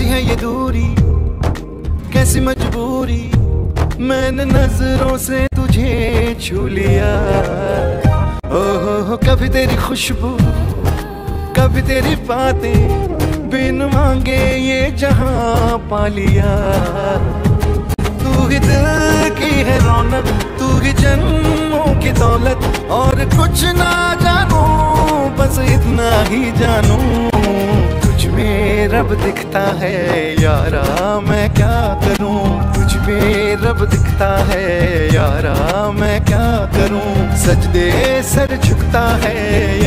कैसी है ये दूरी? कैसी मजबूरी? मैंने नज़रों से तुझे छू लिया। ओहो कभी तेरी खुशबू, कभी तेरी बातें बिन मांगे ये जहाँ पा लिया। तू ही दिल की है रौनक, तू ही जन्मों की दौलत, और कुछ ना जानू, बस इतना ही जानू। रब दिखता है यारा, मैं क्या करूँ? कुछ भी रब दिखता है यारा, मैं क्या करूँ? सजदे सर झुकता है